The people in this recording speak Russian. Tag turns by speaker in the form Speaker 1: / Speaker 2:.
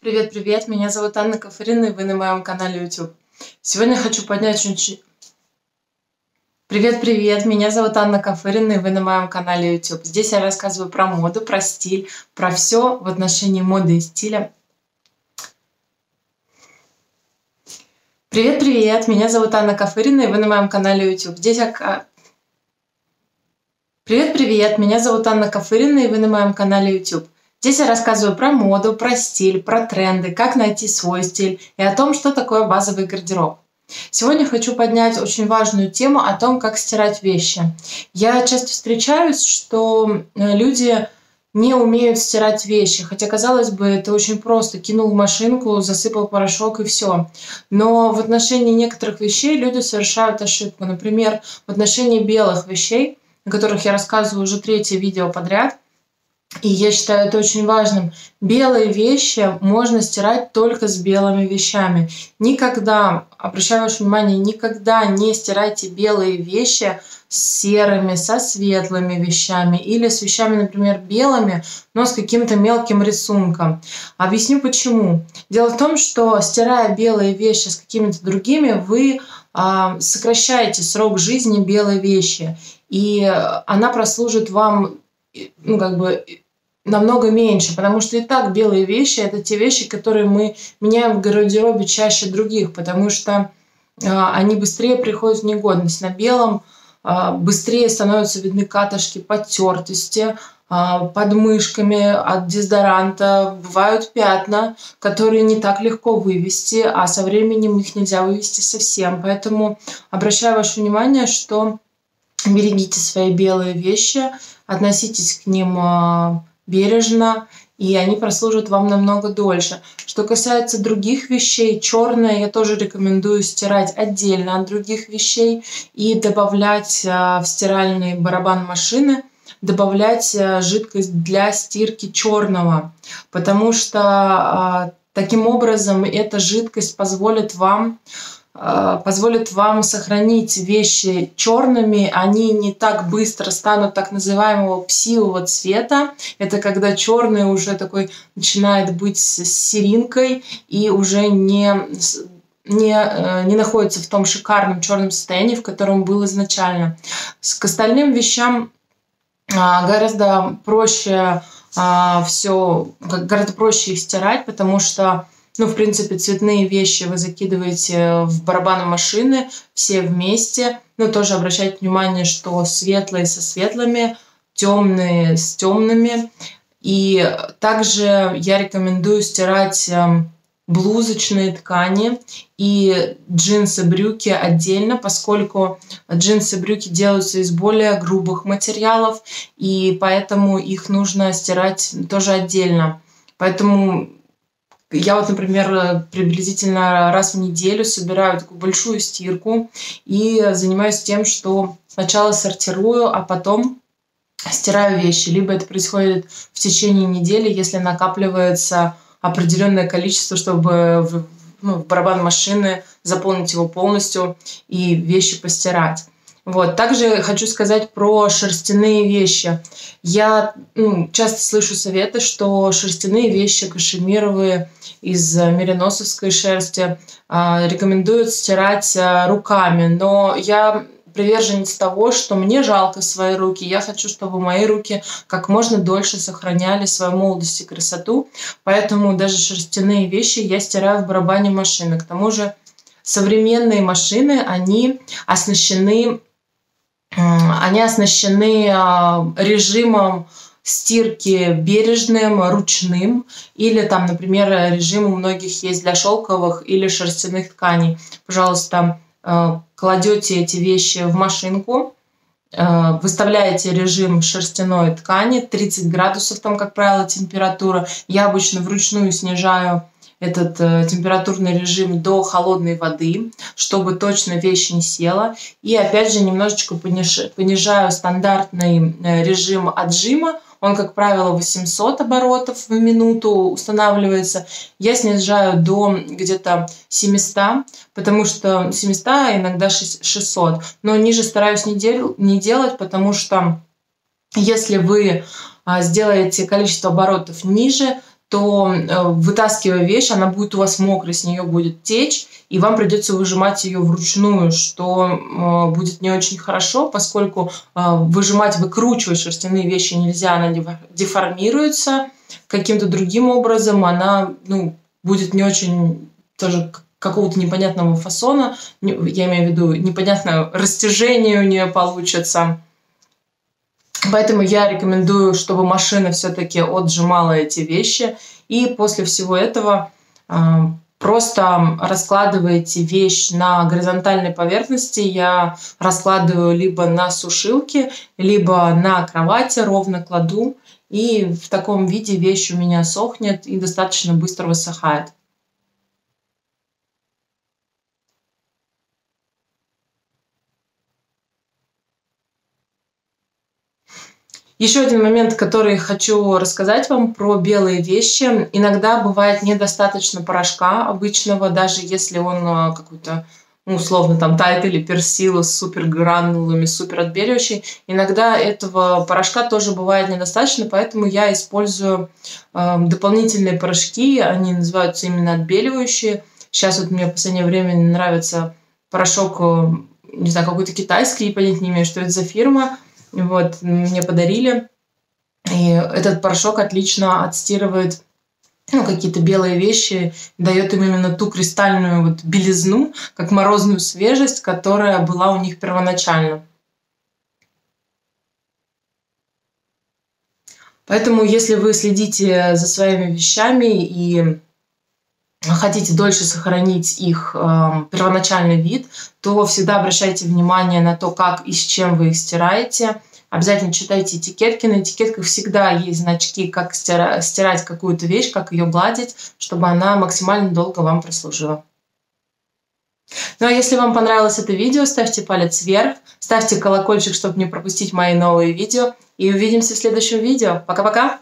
Speaker 1: Привет, привет, меня зовут Анна Кафарина, и вы на моем канале YouTube. Сегодня хочу поднять очень... Привет, привет, меня зовут Анна Кафырина, и вы на моем канале YouTube. Здесь я рассказываю про моду, про стиль, про все в отношении моды и стиля. Привет, привет, меня зовут Анна Кафырина, и вы на моем канале YouTube. Здесь я... Привет, привет, меня зовут Анна Кафырина, и вы на моем канале YouTube. Здесь я рассказываю про моду, про стиль, про тренды, как найти свой стиль и о том, что такое базовый гардероб. Сегодня хочу поднять очень важную тему о том, как стирать вещи. Я часто встречаюсь, что э, люди не умеют стирать вещи, хотя, казалось бы, это очень просто. Кинул в машинку, засыпал порошок и все. Но в отношении некоторых вещей люди совершают ошибку. Например, в отношении белых вещей, о которых я рассказываю уже третье видео подряд – и я считаю это очень важным. Белые вещи можно стирать только с белыми вещами. Никогда, обращаю ваше внимание, никогда не стирайте белые вещи с серыми, со светлыми вещами или с вещами, например, белыми, но с каким-то мелким рисунком. Объясню почему. Дело в том, что стирая белые вещи с какими-то другими, вы э, сокращаете срок жизни белой вещи, и она прослужит вам ну, как бы намного меньше, потому что и так белые вещи – это те вещи, которые мы меняем в гардеробе чаще других, потому что э, они быстрее приходят в негодность. На белом э, быстрее становятся видны катышки, потертости, э, под мышками от дезодоранта бывают пятна, которые не так легко вывести, а со временем их нельзя вывести совсем. Поэтому обращаю ваше внимание, что берегите свои белые вещи, относитесь к ним а, бережно, и они прослужат вам намного дольше. Что касается других вещей, черное я тоже рекомендую стирать отдельно от других вещей и добавлять а, в стиральный барабан машины добавлять а, жидкость для стирки черного, потому что таким образом эта жидкость позволит вам позволит вам сохранить вещи черными, они не так быстро станут так называемого псиевого цвета. Это когда черный уже такой начинает быть с серинкой и уже не не, э, не находится в том шикарном черном состоянии, в котором был изначально. К остальным вещам а, гораздо проще а, все, гораздо проще их стирать, потому что ну, в принципе, цветные вещи вы закидываете в барабаны машины все вместе. Но тоже обращайте внимание, что светлые со светлыми, темные с темными. И также я рекомендую стирать эм, блузочные ткани и джинсы, брюки отдельно, поскольку джинсы, брюки делаются из более грубых материалов, и поэтому их нужно стирать тоже отдельно. Поэтому я вот, например, приблизительно раз в неделю собираю такую большую стирку и занимаюсь тем, что сначала сортирую, а потом стираю вещи. Либо это происходит в течение недели, если накапливается определенное количество, чтобы в, ну, в барабан машины заполнить его полностью и вещи постирать. Вот. Также хочу сказать про шерстяные вещи. Я ну, часто слышу советы, что шерстяные вещи, кашемировые из мериносовской шерсти, э, рекомендуют стирать э, руками. Но я приверженец того, что мне жалко свои руки. Я хочу, чтобы мои руки как можно дольше сохраняли свою молодость и красоту. Поэтому даже шерстяные вещи я стираю в барабане машины. К тому же современные машины, они оснащены они оснащены а, режимом стирки бережным, ручным, или там, например, режим у многих есть для шелковых или шерстяных тканей. Пожалуйста, а, кладете эти вещи в машинку, а, выставляете режим шерстяной ткани, 30 градусов там, как правило, температура. Я обычно вручную снижаю этот э, температурный режим до холодной воды, чтобы точно вещь не села. И опять же немножечко пониж, понижаю стандартный э, режим отжима. Он, как правило, 800 оборотов в минуту устанавливается. Я снижаю до где-то 700, потому что 700, иногда 600. Но ниже стараюсь не, дел, не делать, потому что если вы а, сделаете количество оборотов ниже, то э, вытаскивая вещь, она будет у вас мокрой, с нее будет течь, и вам придется выжимать ее вручную, что э, будет не очень хорошо, поскольку э, выжимать, выкручивать шерстяные вещи нельзя, она деформируется каким-то другим образом, она ну, будет не очень тоже какого-то непонятного фасона, я имею в виду непонятное растяжение у нее получится. Поэтому я рекомендую, чтобы машина все-таки отжимала эти вещи. И после всего этого э, просто раскладываете вещь на горизонтальной поверхности. Я раскладываю либо на сушилке, либо на кровати, ровно кладу. И в таком виде вещь у меня сохнет и достаточно быстро высыхает. Еще один момент, который хочу рассказать вам про белые вещи. Иногда бывает недостаточно порошка обычного, даже если он а, какой-то ну, условно там тайт или персила с супер супер отбеливающий. Иногда этого порошка тоже бывает недостаточно, поэтому я использую э, дополнительные порошки, они называются именно отбеливающие. Сейчас вот мне в последнее время нравится порошок, э, не знаю, какой-то китайский, я понять не имею, что это за фирма. Вот, мне подарили. И этот порошок отлично отстирывает ну, какие-то белые вещи, дает им именно ту кристальную вот белизну, как морозную свежесть, которая была у них первоначально. Поэтому, если вы следите за своими вещами и хотите дольше сохранить их э, первоначальный вид, то всегда обращайте внимание на то, как и с чем вы их стираете. Обязательно читайте этикетки. На этикетках всегда есть значки, как стира- стирать какую-то вещь, как ее гладить, чтобы она максимально долго вам прослужила. Ну а если вам понравилось это видео, ставьте палец вверх, ставьте колокольчик, чтобы не пропустить мои новые видео. И увидимся в следующем видео. Пока-пока!